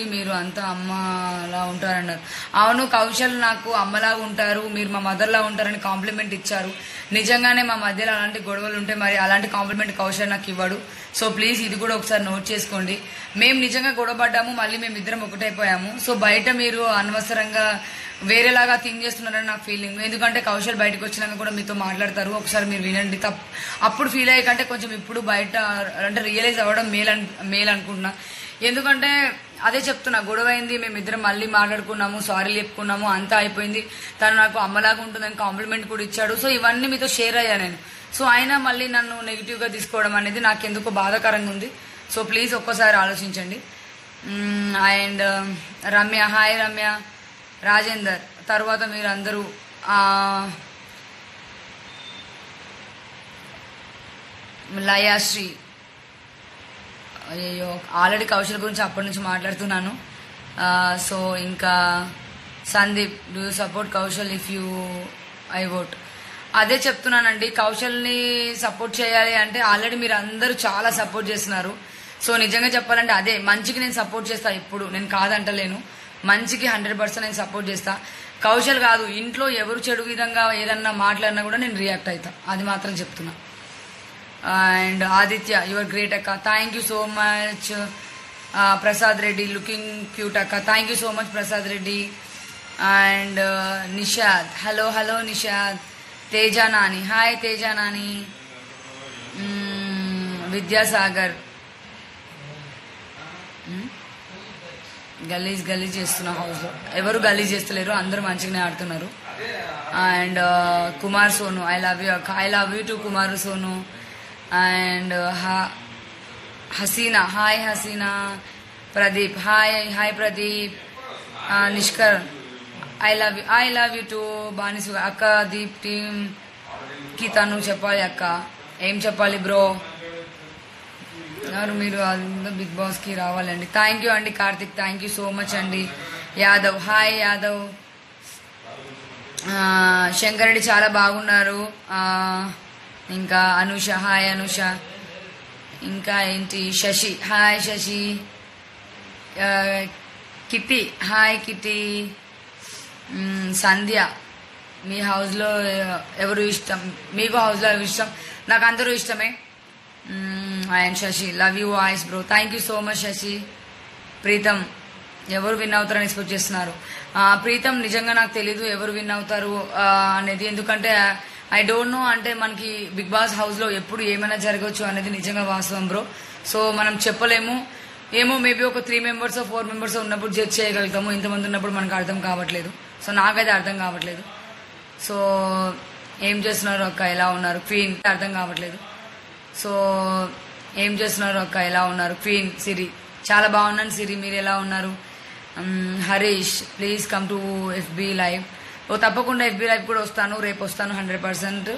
మీరు అంతా అమ్మలా ఉంటారన్నారు. అవును కౌశల్ నాకు అమ్మలాగా ఉంటారు మీరు మా మదర్లా ఉంటారని కాంప్లిమెంట్ ఇచ్చారు. నిజంగానే మా మధ్యలో అలాంటి గొడవలు ఉంటే మరి అలాంటి కాంప్లిమెంట్ కౌశల్ నాకు ఇవ్వడు. సో ప్లీజ్ ఇది కూడా ఒకసారి నోట్ చేసుకోండి. మేము నిజంగా గొడవపడ్డాము మళ్ళీ మేము ఇద్దరం ఒకటైపోయాము. సో బయట మీరు అనవసరంగా వేరేలాగా థింక్ చేస్తున్నారని నాకు ఫీలింగ్. ఎందుకంటే కౌశల్ బయటకు వచ్చినాక కూడా మీతో మాట్లాడతారు. ఒకసారి మీరు వినండి. తప్ అప్పుడు ఫీల్ అయ్యే కంటే కొంచెం ఇప్పుడు బయట అంటే రియలైజ్ అవ్వడం మేల్ మేలు మేల్ అనుకుంటున్నా ఎందుకంటే అదే చెప్తున్నా గొడవ అయింది మేమిద్దరం మళ్ళీ మాట్లాడుకున్నాము సారీ చెప్పుకున్నాము అంతా అయిపోయింది. తను నాకు అమ్మలాగా ఉంటుందని కాంప్లిమెంట్ కూడా ఇచ్చాడు. సో ఇవన్నీ మీతో షేర్ అయ్యా నేను. సో అయినా మళ్ళీ నన్ను నెగిటివ్గా తీసుకోవడం అనేది నాకు ఎందుకో బాధాకరంగా ఉంది. సో ప్లీజ్ ఒక్కసారి ఆలోచించండి. And um, Ramya hi Ramya. Rajender తర్వాత మీరు అందరూ లయాశ్రీ. అయ్యో ఆల్రెడీ కౌశల్ గురించి అప్పటి నుంచి మాట్లాడుతున్నాను. సో ఇంకా Sandeep do support Kaushal if you I vote అదే చెప్తున్నానండి కౌశల్ని సపోర్ట్ చేయాలి అంటే ఆల్రెడీ మీరు అందరూ చాలా సపోర్ట్ చేస్తున్నారు. సో నిజంగా చెప్పాలంటే అదే మంచికి నేను సపోర్ట్ చేస్తా ఇప్పుడు నేను కాదంటలేను. మంచికి హండ్రెడ్ పర్సెంట్ నేను సపోర్ట్ చేస్తా. కౌశల్ కాదు ఇంట్లో ఎవరు చెడు విధంగా ఏదన్నా మాట్లాడినా కూడా నేను రియాక్ట్ అవుతా అది మాత్రం చెప్తున్నా. అండ్ ఆదిత్య యువర్ గ్రేట్ అక్క thank you so much Prasad Reddy looking cute అక్క thank you so much Prasad Reddy and Nishad hello hello Nishad Teja Nani hi Teja Nani Vidyasagar గలీజ్ గలీజ్ చేస్తున్న హౌస్లో. ఎవరు గలీజ్ చేస్తలేరు అందరూ మంచిగానే ఆడుతున్నారు. And Kumar Sonu I love you I love you too Kumar Sonu and Haseena. Hi Haseena. Pradeep. Hi hi Pradeep. Nishkar. I love you I love you too బానిసు అక్క దీప్ టీమ్. కి తను చెప్పాలి అక్క. ఏం చెప్పాలి బ్రో? మీరు? బిగ్ బాస్కి రావాలండి. థ్యాంక్ యూ అండి Karthik. Thank you so much అండి. యాదవ్. హాయ్ యాదవ్. శంకరెడ్డి చాలా బాగున్నారు. ఇంకా అనుష హాయ్ అనుష. ఇంకా ఏంటి శశి హాయ్ శశి. కిటి హాయ్ కిట్టి. సంధ్య. మీ హౌస్లో ఎవరు ఇష్టం? మీకు హౌస్లో ఎవరు ఇష్టం? నాకు అందరూ ఇష్టమే. And Sasi. Love you voice bro. Thank you so much Sasi. Preetham ఎవరు విన్ అవుతారని ఎక్స్పెక్ట్ చేస్తున్నారు? ప్రీతం నిజంగా నాకు తెలీదు ఎవరు విన్ అవుతారు అనేది. ఎందుకంటే ఐ డోంట్ నో అంటే మనకి బిగ్ బాస్ హౌస్లో ఎప్పుడు ఏమైనా జరగవచ్చు అనేది నిజంగా వాస్తవం బ్రో సో మనం చెప్పలేము. ఏమో మేబీ ఒక త్రీ మెంబర్స్ ఫోర్ మెంబర్స్ ఉన్నప్పుడు జడ్జ్ చేయగలుగుతాము. ఇంతమంది ఉన్నప్పుడు మనకు అర్థం కావట్లేదు. సో నాకైతే అర్థం కావట్లేదు. సో ఏం చేస్తున్నారు అక్క? ఎలా ఉన్నారు? క్వీన్ అర్థం కావట్లేదు. సో ఏం చేస్తున్నారు అక్క? ఎలా ఉన్నారు? క్వీన్ సిరి చాలా బాగున్నాను సిరి మీరు ఎలా ఉన్నారు? Harish please come to FB live ఓ తప్పకుండా ఎఫ్బీ లైవ్ కూడా వస్తాను రేపు వస్తాను హండ్రెడ్ పర్సెంట్.